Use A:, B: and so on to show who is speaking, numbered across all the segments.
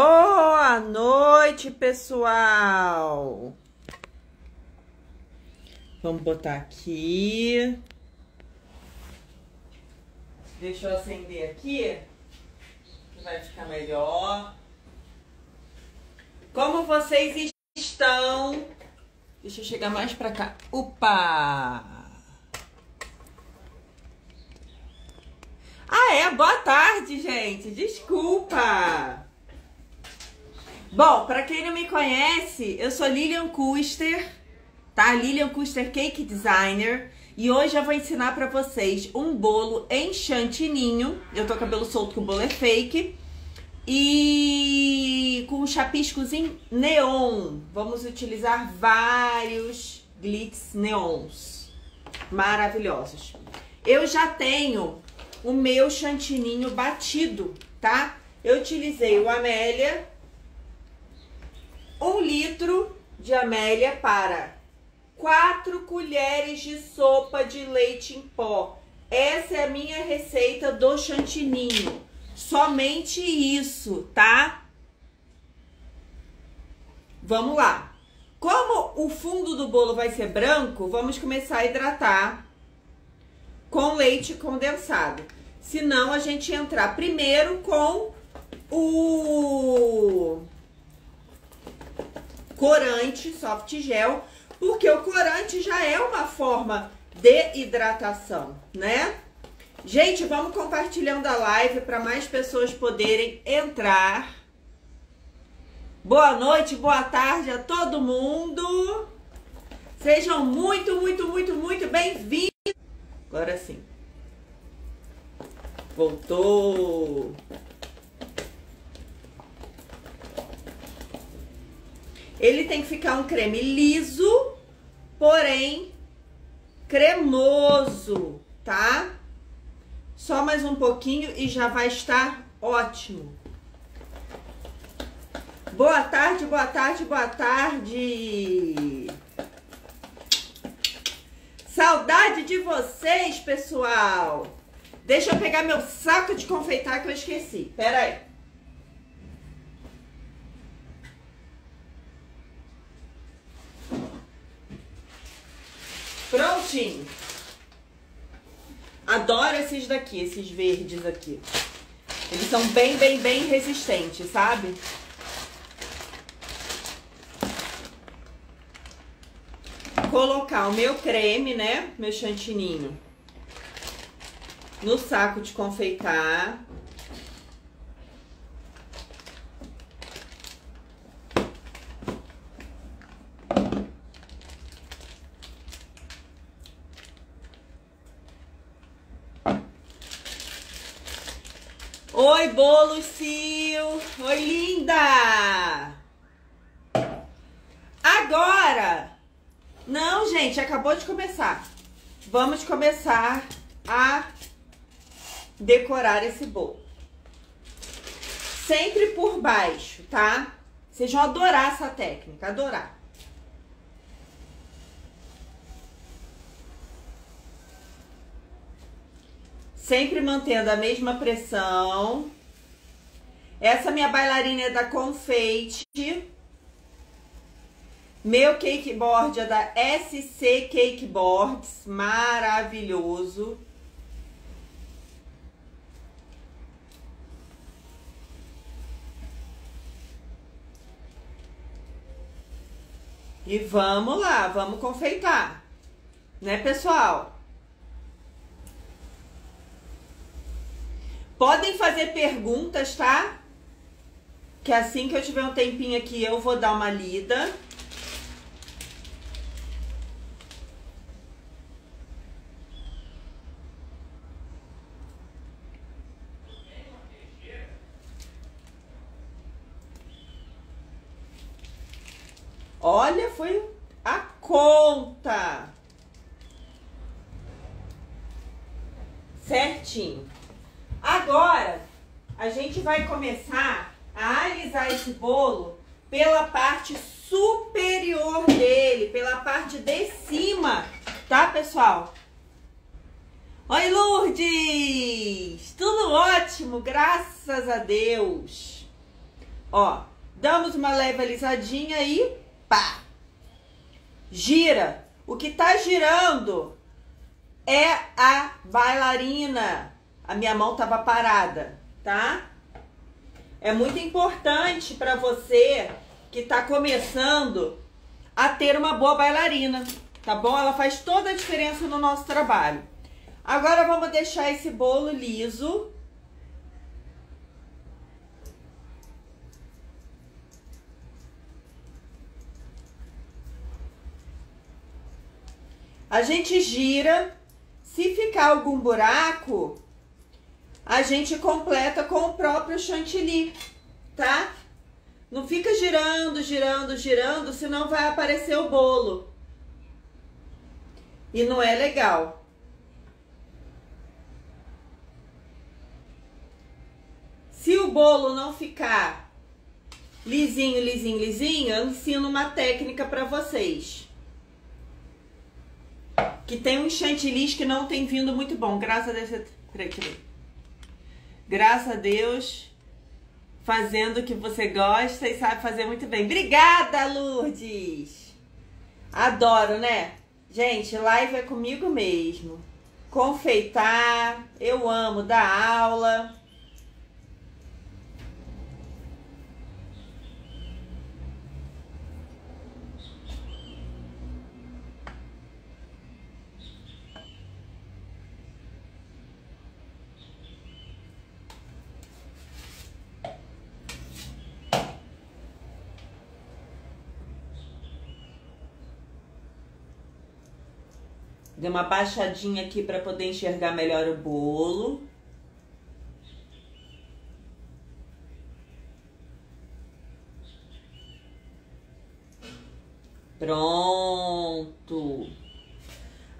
A: Boa noite, pessoal. Vamos botar aqui. Deixa eu acender aqui, que vai ficar melhor. Como vocês estão? Deixa eu chegar mais pra cá. Opa! Ah, é? Boa tarde, gente. Desculpa. Bom, para quem não me conhece, eu sou Lilian Custer, tá? Lilian Custer Cake Designer. E hoje eu vou ensinar para vocês um bolo em chantininho. Eu tô cabelo solto que o bolo é fake. E com chapiscos em neon. Vamos utilizar vários glitz neons maravilhosos. Eu já tenho o meu chantininho batido, tá? Eu utilizei o Amélia litro de amélia para quatro colheres de sopa de leite em pó. Essa é a minha receita do chantininho. Somente isso, tá? Vamos lá. Como o fundo do bolo vai ser branco, vamos começar a hidratar com leite condensado. Senão a gente entrar primeiro com o corante soft gel, porque o corante já é uma forma de hidratação, né? Gente, vamos compartilhando a live para mais pessoas poderem entrar. Boa noite, boa tarde a todo mundo. Sejam muito, muito, muito, muito bem-vindos. Agora sim. Voltou. Ele tem que ficar um creme liso, porém cremoso, tá? Só mais um pouquinho e já vai estar ótimo. Boa tarde, boa tarde, boa tarde. Saudade de vocês, pessoal. Deixa eu pegar meu saco de confeitar que eu esqueci. Pera aí. Prontinho. Adoro esses daqui, esses verdes aqui. Eles são bem, bem, bem resistentes, sabe? Colocar o meu creme, né? Meu chantininho. No saco de confeitar. Oi, bolo Sil! Oi, linda! Agora! Não, gente, acabou de começar. Vamos começar a decorar esse bolo. Sempre por baixo, tá? Vocês vão adorar essa técnica, adorar. Sempre mantendo a mesma pressão. Essa minha bailarina é da Confeite. Meu cakeboard é da SC Cakeboards. Maravilhoso. E vamos lá, vamos confeitar. Né, pessoal? Podem fazer perguntas, tá? Que assim que eu tiver um tempinho aqui, eu vou dar uma lida. Olha, foi a conta. Certinho. Agora, a gente vai começar a alisar esse bolo pela parte superior dele, pela parte de cima, tá, pessoal? Oi, Lourdes! Tudo ótimo, graças a Deus. Ó, damos uma leve alisadinha e pá. Gira. O que tá girando é a bailarina. A minha mão tava parada, tá? É muito importante para você que tá começando a ter uma boa bailarina, tá bom? Ela faz toda a diferença no nosso trabalho. Agora vamos deixar esse bolo liso. A gente gira. Se ficar algum buraco, a gente completa com o próprio chantilly, tá? Não fica girando, girando, girando, senão vai aparecer o bolo. E não é legal. Se o bolo não ficar lisinho, lisinho, lisinho, eu ensino uma técnica para vocês que tem um chantilly que não tem vindo muito bom. Graças a Deus. Peraí, peraí. Graças a Deus, fazendo o que você gosta e sabe fazer muito bem. Obrigada, Lourdes! Adoro, né? Gente, live é comigo mesmo. Confeitar, eu amo dar aula. Dei uma baixadinha aqui para poder enxergar melhor o bolo. Pronto.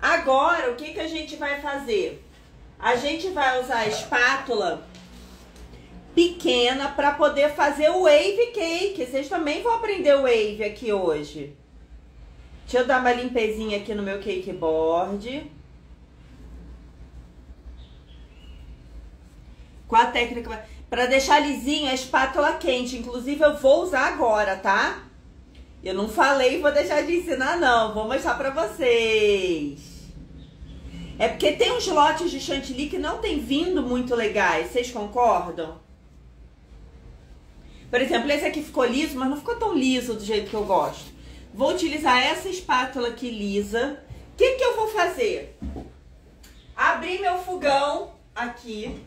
A: Agora, o que, que a gente vai fazer? A gente vai usar a espátula pequena para poder fazer o wave cake. Vocês também vão aprender o wave aqui hoje. Deixa eu dar uma limpezinha aqui no meu cake board. Com a técnica para deixar lisinho a espátula quente. Inclusive eu vou usar agora, tá? Eu não falei, vou deixar de ensinar não. Vou mostrar para vocês. É porque tem uns lotes de chantilly que não tem vindo muito legais. Vocês concordam? Por exemplo, esse aqui ficou liso, mas não ficou tão liso do jeito que eu gosto. Vou utilizar essa espátula aqui lisa. O que, que eu vou fazer? Abri meu fogão aqui.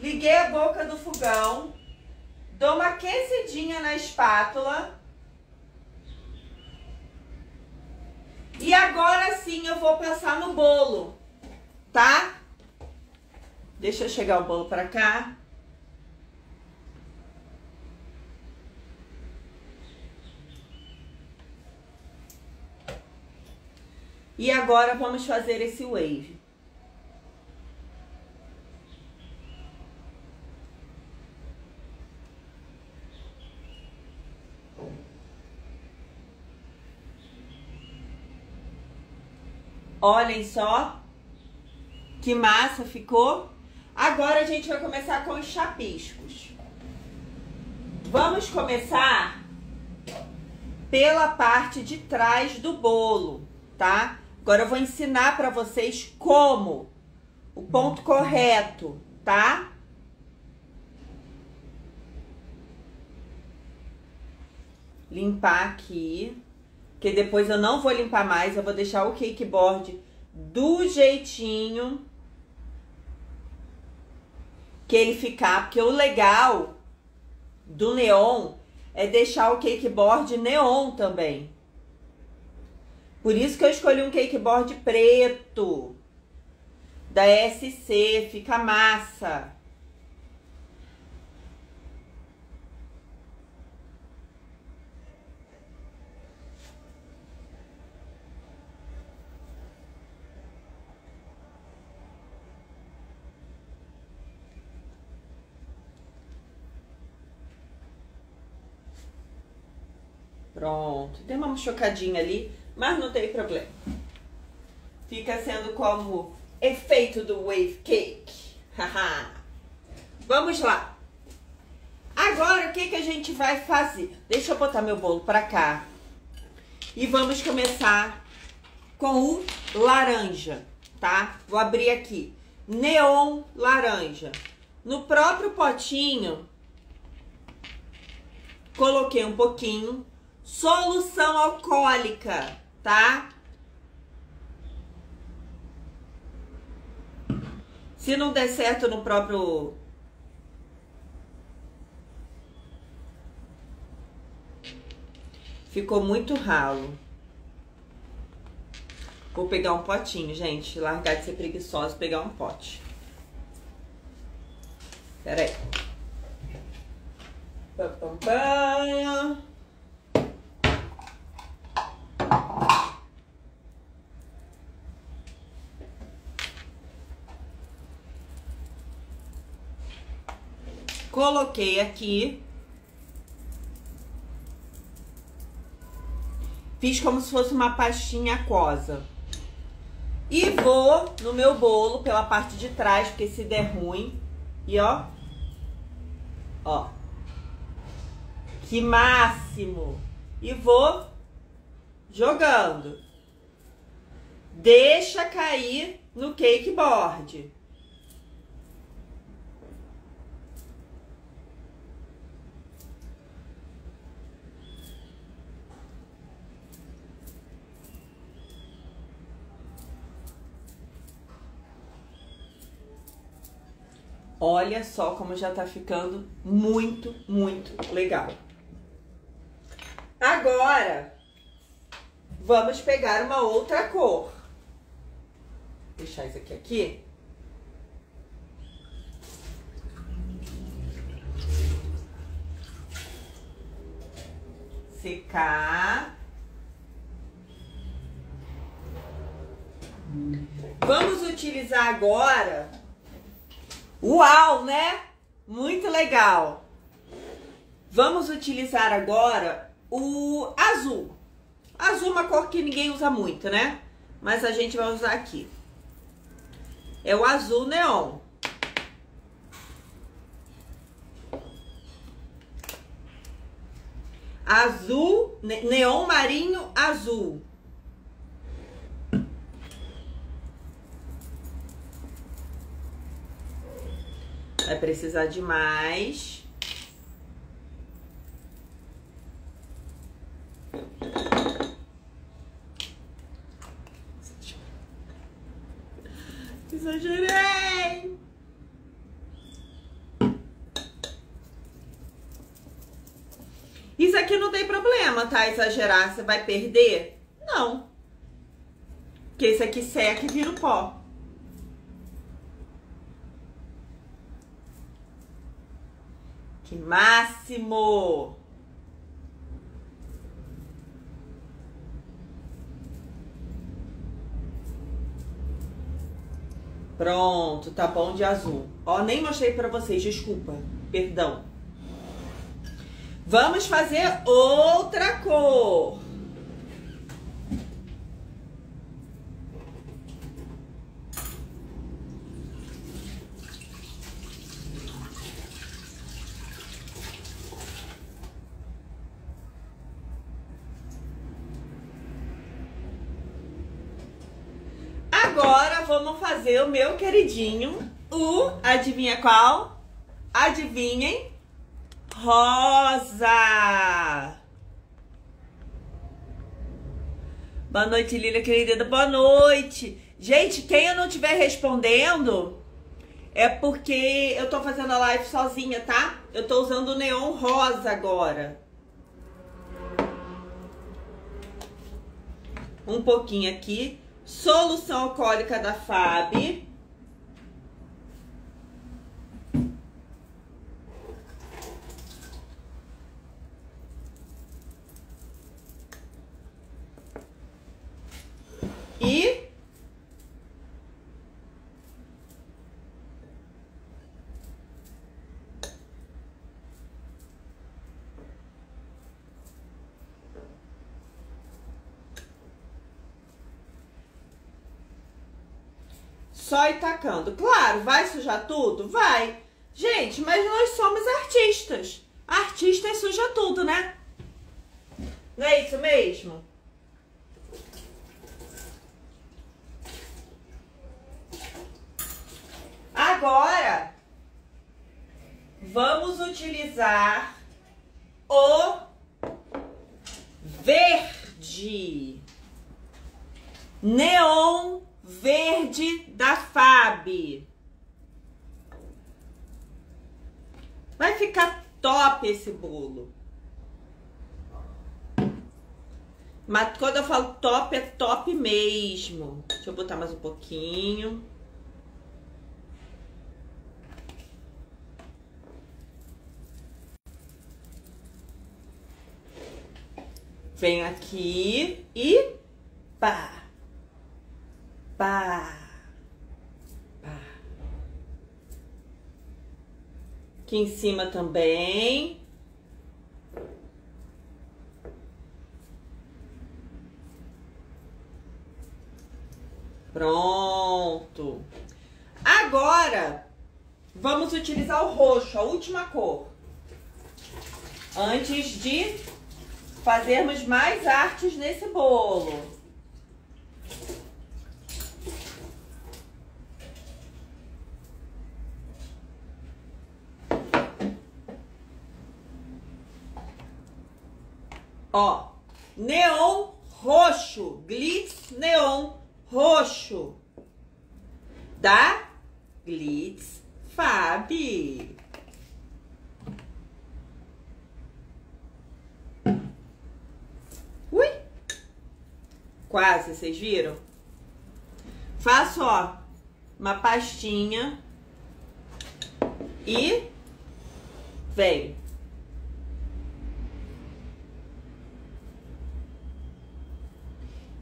A: Liguei a boca do fogão. Dou uma aquecidinha na espátula. E agora sim eu vou passar no bolo, tá? Deixa eu chegar o bolo pra cá. E agora vamos fazer esse wave. Olhem só que massa ficou. Agora a gente vai começar com os chapiscos. Vamos começar pela parte de trás do bolo, tá? Agora eu vou ensinar para vocês como o ponto correto, tá? Limpar aqui, que depois eu não vou limpar mais, eu vou deixar o cake board do jeitinho que ele ficar, porque o legal do neon é deixar o cake board neon também. Por isso que eu escolhi um cake board preto. Da SC, fica massa. Pronto, tem uma chocadinha ali mas não tem problema. Fica sendo como efeito do wave cake. Vamos lá. Agora, o que, que a gente vai fazer? Deixa eu botar meu bolo pra cá. E vamos começar com o laranja, tá? Vou abrir aqui. Neon laranja. No próprio potinho, coloquei um pouquinho. Solução alcoólica, tá? Se não der certo no próprio Ficou muito ralo. Vou pegar um potinho, gente. Largar de ser preguiçosa e pegar um pote. Pera aí. Pam, pam. Coloquei aqui. Fiz como se fosse uma pastinha aquosa. E vou no meu bolo pela parte de trás, porque se der ruim. E ó. Ó. Que máximo! E vou jogando. Deixa cair no cake board. Olha só como já tá ficando muito, muito legal. Agora, vamos pegar uma outra cor. Vou deixar isso aqui aqui. Secar. Vamos utilizar agora Uau, né? Muito legal. Vamos utilizar agora o azul. Azul é uma cor que ninguém usa muito, né? Mas a gente vai usar aqui. É o azul neon. Azul, neon marinho azul. Vai precisar de mais. Exagerei! Isso aqui não tem problema, tá? Exagerar, você vai perder? Não. Porque esse aqui seca e vira o pó. Que máximo! Pronto, tá bom de azul. Ó, nem mostrei pra vocês, desculpa. Perdão. Vamos fazer outra cor. vamos fazer o meu queridinho, o, adivinha qual? Adivinhem? Rosa! Boa noite, Lília querida. Boa noite. Gente, quem eu não estiver respondendo é porque eu tô fazendo a live sozinha, tá? Eu tô usando o neon rosa agora. Um pouquinho aqui solução alcoólica da FAB. E Só ir tacando. Claro, vai sujar tudo? Vai. Gente, mas nós somos artistas. Artista suja tudo, né? Não é isso mesmo? Agora, vamos utilizar o verde. Neon verde da Vai ficar top esse bolo. Mas quando eu falo top, é top mesmo. Deixa eu botar mais um pouquinho. Vem aqui e pá, pá. Aqui em cima também. Pronto. Agora, vamos utilizar o roxo, a última cor. Antes de fazermos mais artes nesse bolo. Ó, neon roxo, glitz neon roxo da Glitz Fab. Quase, vocês viram? Faço, ó, uma pastinha e vem.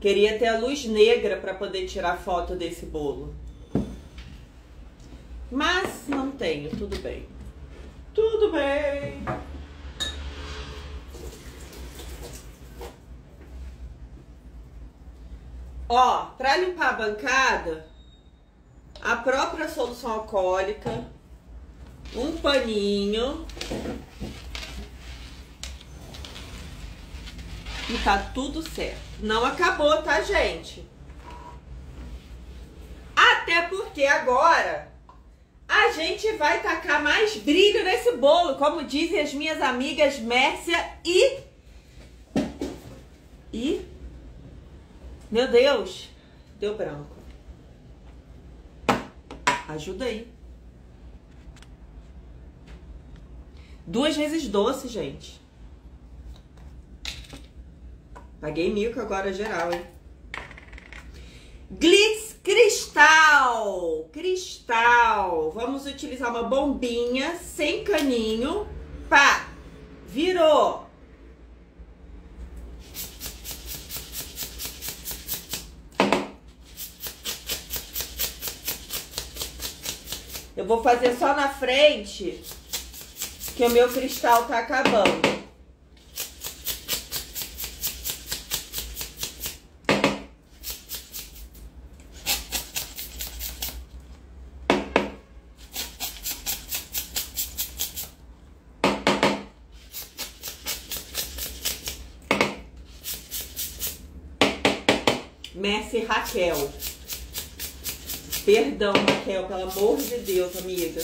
A: Queria ter a luz negra para poder tirar foto desse bolo. Mas não tenho, tudo bem. Tudo bem. Ó, para limpar a bancada, a própria solução alcoólica, um paninho. E tá tudo certo. Não acabou, tá, gente? Até porque agora a gente vai tacar mais brilho nesse bolo, como dizem as minhas amigas Mércia e e meu Deus, deu branco. Ajuda aí. Duas vezes doce, gente. Paguei milk agora geral, hein? Glitz cristal. Cristal. Vamos utilizar uma bombinha sem caninho. Pá. Virou. Eu vou fazer só na frente, que o meu cristal tá acabando. Perdão, Raquel, pelo amor de Deus, amiga.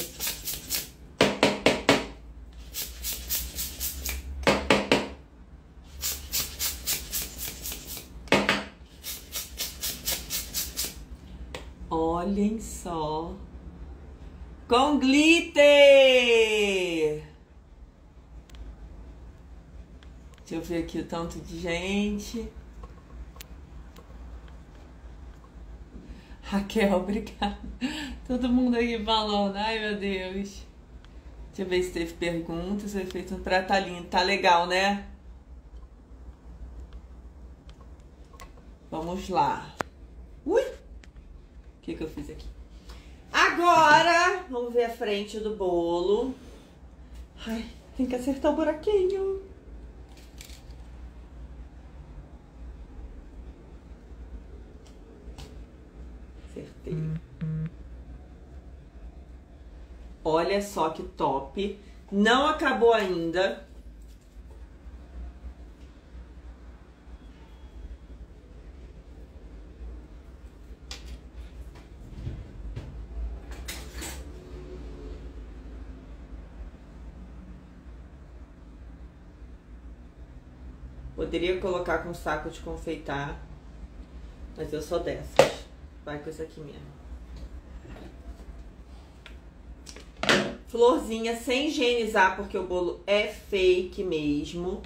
A: Olhem só. Com glitter! Deixa eu ver aqui o tanto de gente. Raquel, obrigada. Todo mundo aqui falando. Ai, meu Deus. Deixa eu ver se teve perguntas. Foi feito pra tá lindo. Tá legal, né? Vamos lá. Ui! O que, que eu fiz aqui? Agora, vamos ver a frente do bolo. Ai, tem que acertar o buraquinho. Olha só que top. Não acabou ainda. Poderia colocar com saco de confeitar, mas eu sou dessas. Vai com isso aqui mesmo. Florzinha sem higienizar, porque o bolo é fake mesmo.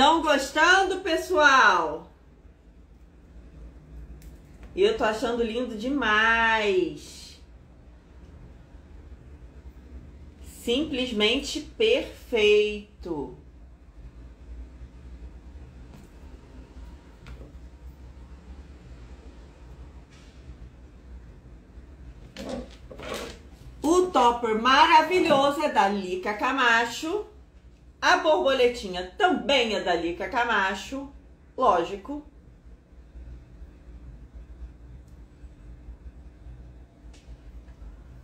A: Estão gostando, pessoal? Eu tô achando lindo demais. Simplesmente perfeito. O topper maravilhoso é da Lica Camacho. A borboletinha também é da Lica Camacho, lógico.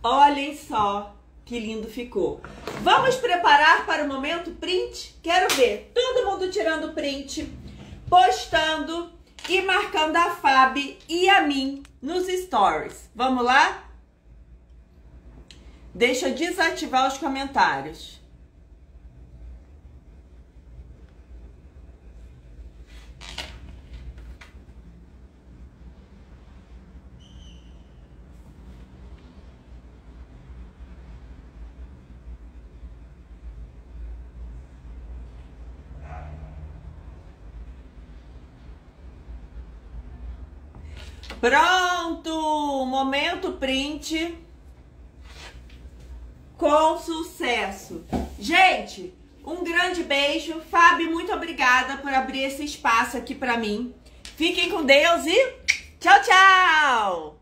A: Olhem só que lindo ficou. Vamos preparar para o momento print? Quero ver todo mundo tirando print, postando e marcando a Fab e a mim nos stories. Vamos lá? Deixa desativar os comentários. Pronto! Momento print com sucesso. Gente, um grande beijo. Fábio, muito obrigada por abrir esse espaço aqui para mim. Fiquem com Deus e tchau, tchau!